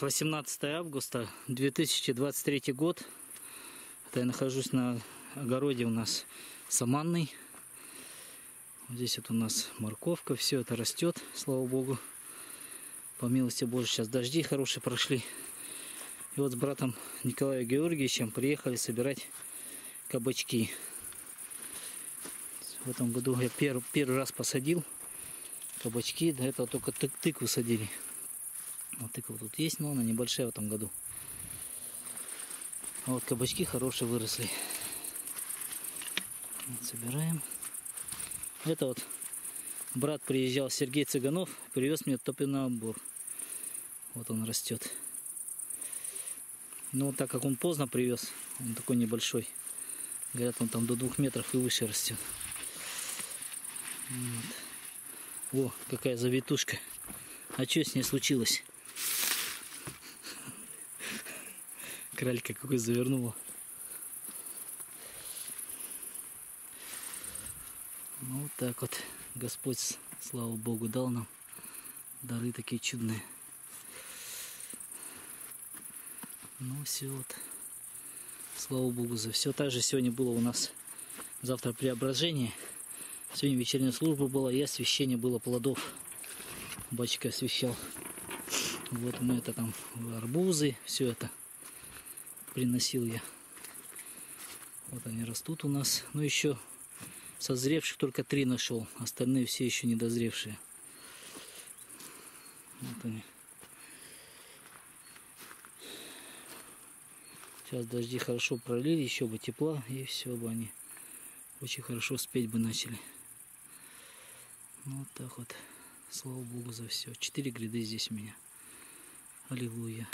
нас 18 августа 2023 год. Это я нахожусь на огороде у нас саманный. Здесь вот у нас морковка, все это растет, слава богу. По милости Божьей сейчас дожди хорошие прошли. И вот с братом Николаем Георгиевичем приехали собирать кабачки. В этом году я пер, первый раз посадил кабачки. До этого только тык тыкву садили. Вот тыква тут есть, но она небольшая в этом году. А вот кабачки хорошие выросли. Вот собираем. Это вот брат приезжал, Сергей Цыганов, привез мне топинамбур. Вот он растет. Но так как он поздно привез, он такой небольшой. Говорят, он там до двух метров и выше растет. Вот. О, какая завитушка. А что с ней случилось? Кралька какой завернула. Ну вот так вот Господь, слава Богу, дал нам дары такие чудные. Ну все вот. Слава Богу за все. Также сегодня было у нас завтра преображение. Сегодня вечерняя служба была и освящение было плодов. Батюшка освещал. Вот мы это там арбузы, все это приносил я. Вот они растут у нас. Ну еще созревших только три нашел. Остальные все еще недозревшие. Вот они. Сейчас дожди хорошо пролили, еще бы тепла, и все бы они очень хорошо спеть бы начали. Ну, вот так вот. Слава Богу за все. Четыре гряды здесь у меня. Аллилуйя.